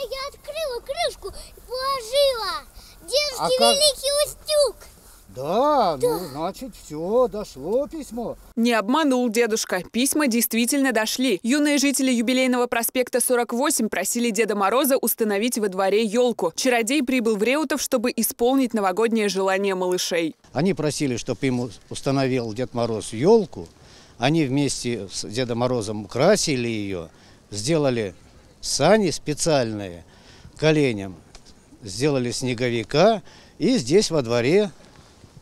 Я открыла крышку и положила. Дедушке А как- великий устюг. Да, ну, значит, все, дошло письмо. Не обманул дедушка. Письма действительно дошли. Юные жители юбилейного проспекта 48 просили Деда Мороза установить во дворе елку. Чародей прибыл в Реутов, чтобы исполнить новогоднее желание малышей. Они просили, чтобы им установил Дед Мороз елку. Они вместе с Дедом Морозом украсили ее, сделали сани специальные коленям, сделали снеговика и здесь во дворе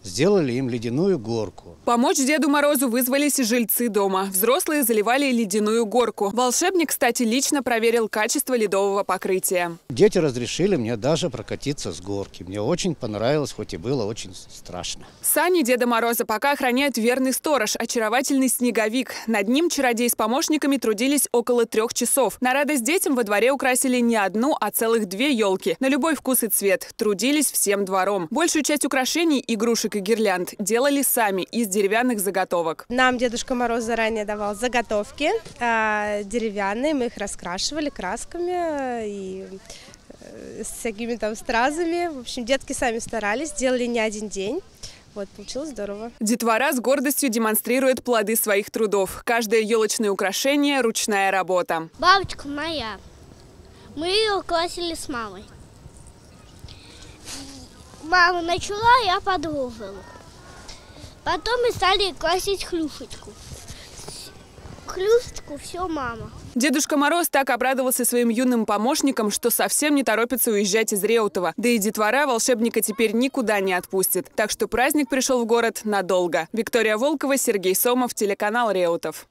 сделали им ледяную горку. Помочь Деду Морозу вызвались и жильцы дома. Взрослые заливали ледяную горку. Волшебник, кстати, лично проверил качество ледового покрытия. Дети разрешили мне даже прокатиться с горки. Мне очень понравилось, хоть и было очень страшно. Сани Деда Мороза пока охраняет верный сторож, очаровательный снеговик. Над ним чародей с помощниками трудились около трех часов. На радость детям во дворе украсили не одну, а целых две елки. На любой вкус и цвет. Трудились всем двором. Большую часть украшений, игрушек и гирлянд делали сами из деревянных заготовок. Нам Дедушка Мороз заранее давал заготовки а, деревянные, мы их раскрашивали красками э, и э, с всякими там стразами. В общем, детки сами старались, делали не один день. Вот, получилось здорово. Детвора с гордостью демонстрирует плоды своих трудов. Каждое елочное украшение – ручная работа. Бабочка моя. Мы ее классили с мамой. Мама начала, я продолжила. Потом мы стали классить хлюшечку. Хлюшечку все мама. Дедушка Мороз так обрадовался своим юным помощникам, что совсем не торопится уезжать из Реутова. Да и детвора волшебника теперь никуда не отпустит. Так что праздник пришел в город надолго. Виктория Волкова, Сергей Сомов, телеканал Реутов.